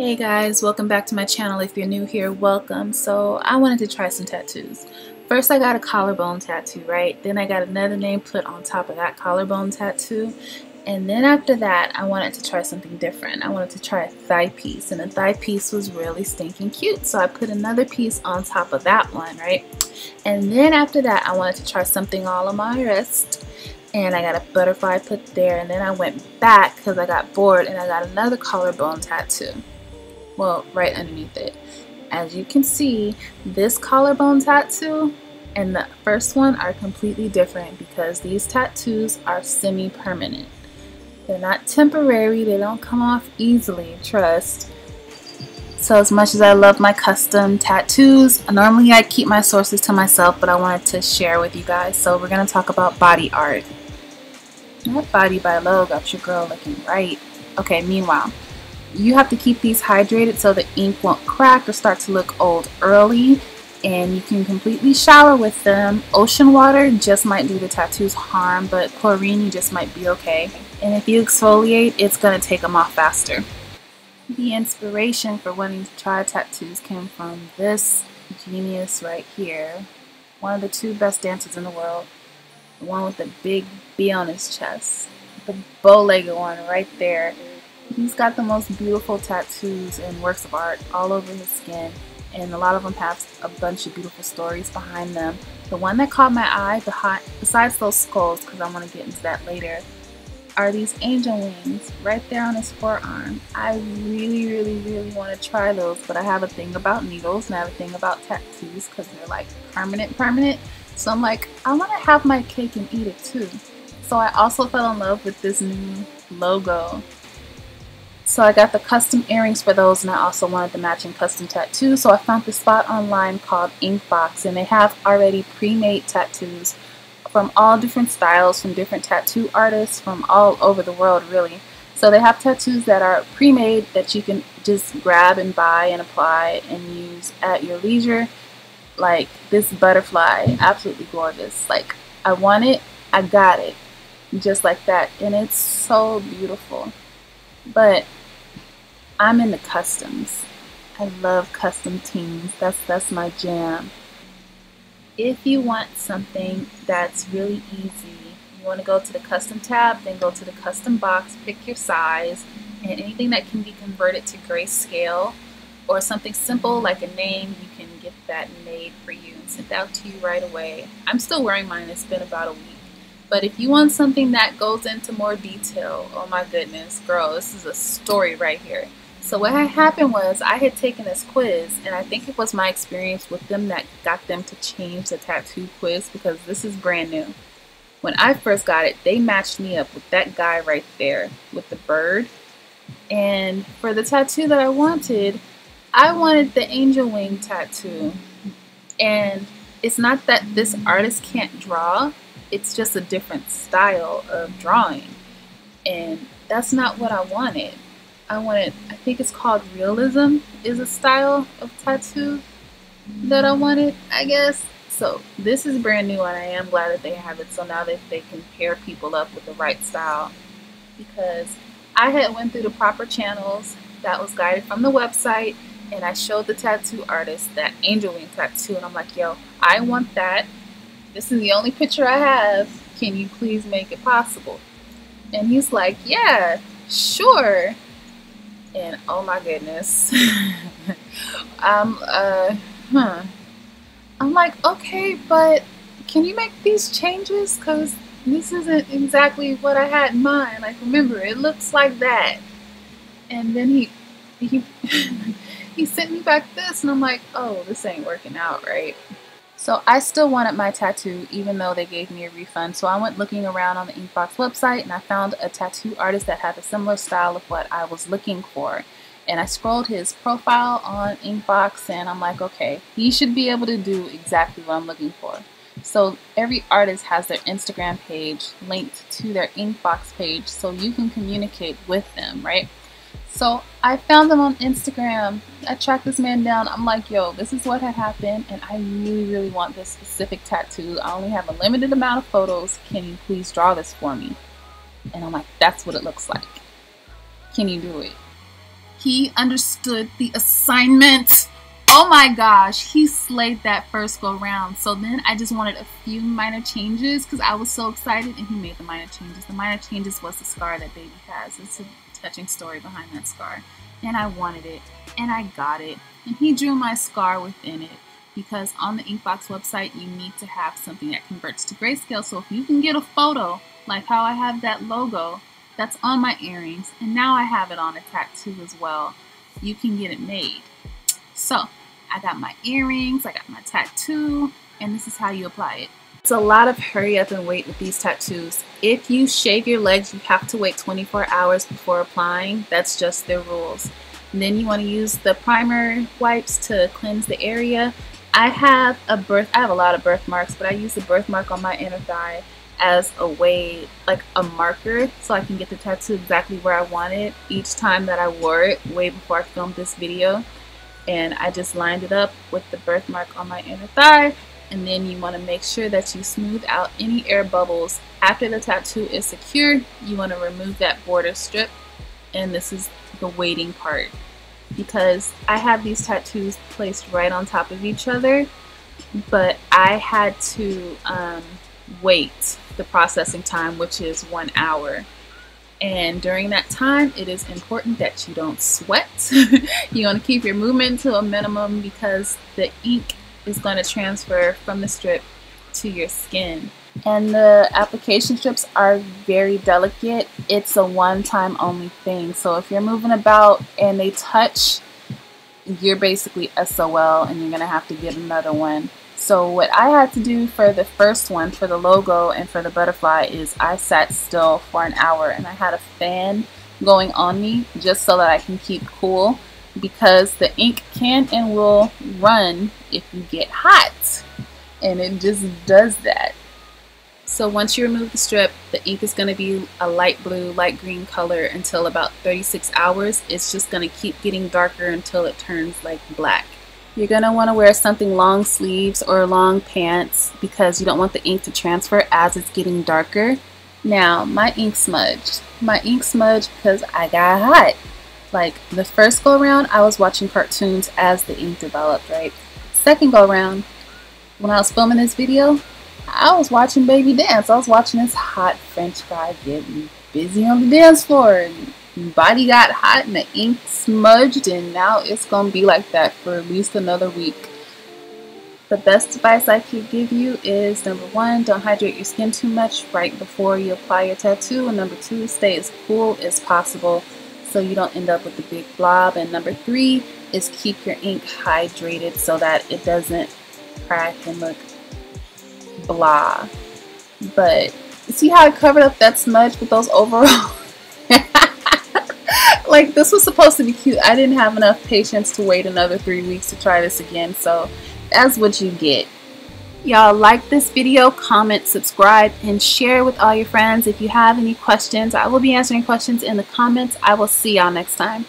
Hey guys, welcome back to my channel. If you're new here, welcome. So I wanted to try some tattoos. First I got a collarbone tattoo, right? Then I got another name put on top of that collarbone tattoo. And then after that, I wanted to try something different. I wanted to try a thigh piece, and the thigh piece was really stinking cute. So I put another piece on top of that one, right? And then after that, I wanted to try something all on my wrist and I got a butterfly put there and then I went back because I got bored and I got another collarbone tattoo well right underneath it. As you can see this collarbone tattoo and the first one are completely different because these tattoos are semi-permanent. They're not temporary. They don't come off easily trust. So as much as I love my custom tattoos normally I keep my sources to myself but I wanted to share with you guys. So we're gonna talk about body art. That body by low got your girl looking right. Okay meanwhile you have to keep these hydrated so the ink won't crack or start to look old early and you can completely shower with them. Ocean water just might do the tattoos harm, but chlorine you just might be okay. And if you exfoliate, it's going to take them off faster. The inspiration for wanting to try tattoos came from this genius right here. One of the two best dancers in the world. The one with the big B on his chest. The bow-legged one right there He's got the most beautiful tattoos and works of art all over his skin and a lot of them have a bunch of beautiful stories behind them. The one that caught my eye besides those skulls, because I want to get into that later, are these angel wings right there on his forearm. I really, really, really want to try those, but I have a thing about needles and I have a thing about tattoos because they're like permanent, permanent. So I'm like, I want to have my cake and eat it too. So I also fell in love with this new logo so I got the custom earrings for those and I also wanted the matching custom tattoo. So I found this spot online called Inkbox and they have already pre-made tattoos from all different styles, from different tattoo artists from all over the world really. So they have tattoos that are pre-made that you can just grab and buy and apply and use at your leisure. Like this butterfly, absolutely gorgeous. Like I want it, I got it. Just like that. And it's so beautiful. But I'm in the customs. I love custom teams. That's that's my jam. If you want something that's really easy, you want to go to the custom tab, then go to the custom box, pick your size, and anything that can be converted to grayscale or something simple like a name, you can get that made for you and sent out to you right away. I'm still wearing mine. It's been about a week. But if you want something that goes into more detail, oh my goodness, girl, this is a story right here. So what had happened was I had taken this quiz and I think it was my experience with them that got them to change the tattoo quiz because this is brand new. When I first got it, they matched me up with that guy right there with the bird. And for the tattoo that I wanted, I wanted the angel wing tattoo. And it's not that this artist can't draw, it's just a different style of drawing. And that's not what I wanted. I wanted, I think it's called realism, is a style of tattoo that I wanted, I guess. So this is brand new and I am glad that they have it so now that they can pair people up with the right style because I had went through the proper channels that was guided from the website and I showed the tattoo artist that angel wing tattoo and I'm like, yo, I want that. This is the only picture I have. Can you please make it possible? And he's like, yeah, sure and oh my goodness. I'm uh huh. I'm like okay but can you make these changes? Because this isn't exactly what I had in mind. Like remember it looks like that. And then he he he sent me back this and I'm like oh this ain't working out right so I still wanted my tattoo even though they gave me a refund. So I went looking around on the Inkbox website and I found a tattoo artist that had a similar style of what I was looking for. And I scrolled his profile on Inkbox and I'm like, okay, he should be able to do exactly what I'm looking for. So every artist has their Instagram page linked to their Inkbox page so you can communicate with them, right? So I found them on Instagram. I tracked this man down. I'm like, yo, this is what had happened, and I really, really want this specific tattoo. I only have a limited amount of photos. Can you please draw this for me? And I'm like, that's what it looks like. Can you do it? He understood the assignment. Oh my gosh, he slayed that first go round. So then I just wanted a few minor changes because I was so excited and he made the minor changes. The minor changes was the scar that baby has. It's a touching story behind that scar. And I wanted it and I got it. And he drew my scar within it because on the Inkbox website you need to have something that converts to grayscale. So if you can get a photo like how I have that logo that's on my earrings and now I have it on a tattoo as well, you can get it made. So I got my earrings, I got my tattoo, and this is how you apply it. It's a lot of hurry up and wait with these tattoos. If you shave your legs, you have to wait 24 hours before applying. That's just their rules. And then you want to use the primer wipes to cleanse the area. I have a birth, I have a lot of birthmarks, but I use the birthmark on my inner thigh as a way, like a marker, so I can get the tattoo exactly where I want it each time that I wore it way before I filmed this video. And I just lined it up with the birthmark on my inner thigh. And then you want to make sure that you smooth out any air bubbles. After the tattoo is secure, you want to remove that border strip. And this is the waiting part. Because I have these tattoos placed right on top of each other. But I had to um, wait the processing time, which is one hour. And during that time, it is important that you don't sweat. you want to keep your movement to a minimum because the ink is going to transfer from the strip to your skin. And the application strips are very delicate. It's a one-time only thing. So if you're moving about and they touch, you're basically SOL and you're going to have to get another one. So what I had to do for the first one, for the logo and for the butterfly, is I sat still for an hour and I had a fan going on me just so that I can keep cool because the ink can and will run if you get hot and it just does that. So once you remove the strip, the ink is going to be a light blue, light green color until about 36 hours. It's just going to keep getting darker until it turns like black. You're going to want to wear something long sleeves or long pants because you don't want the ink to transfer as it's getting darker. Now, my ink smudged. My ink smudged because I got hot. Like, the first go around, I was watching cartoons as the ink developed, right? Second go around, when I was filming this video, I was watching Baby dance. I was watching this hot French guy get busy on the dance floor body got hot and the ink smudged and now it's gonna be like that for at least another week the best advice I could give you is number one, don't hydrate your skin too much right before you apply your tattoo. And number two, stay as cool as possible so you don't end up with a big blob. And number three is keep your ink hydrated so that it doesn't crack and look blah. But see how I covered up that smudge with those overalls? like this was supposed to be cute. I didn't have enough patience to wait another three weeks to try this again. So that's what you get. Y'all like this video, comment, subscribe, and share with all your friends. If you have any questions, I will be answering questions in the comments. I will see y'all next time.